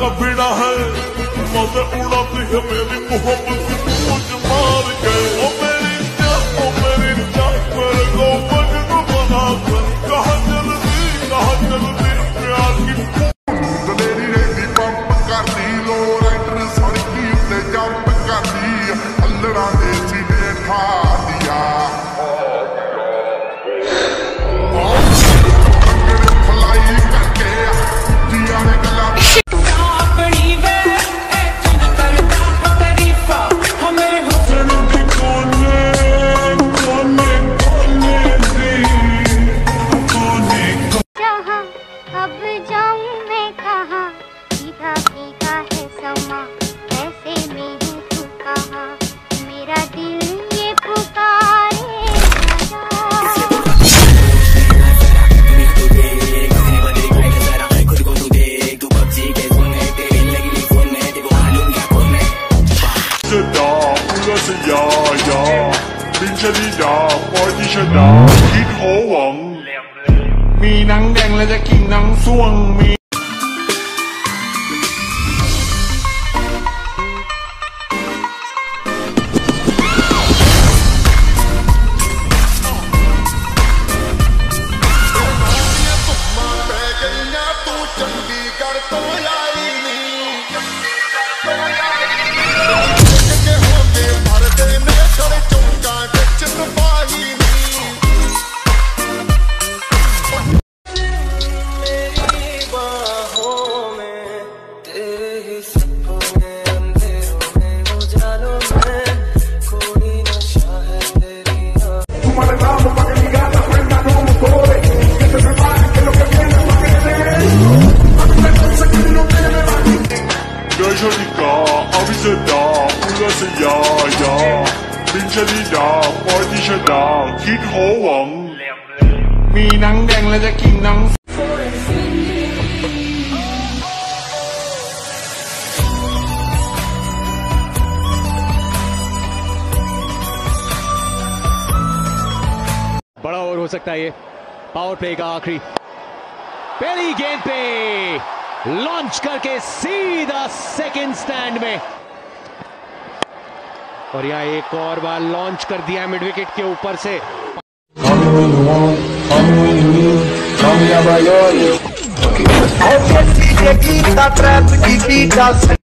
का बीड़ा है मौत उड़ा ยายาลินชลิดาปอยทิชดาคิดโหวัง มีหนังแดงและจะกินหนังส่วงมี Gajolika, Avizada, Ula ya ya, Bin Shalida, Party Shada, Kid Ho Wang มีหนังแดงและจะกินหนัง बड़ा ओवर हो सकता है ये पावर प्ले का आखिरी पहली गेंद पे लॉन्च करके सीधा सेकंड स्टैंड में। और यह एक और बार लॉन्च कर दिया मिड विकेट के ऊपर से।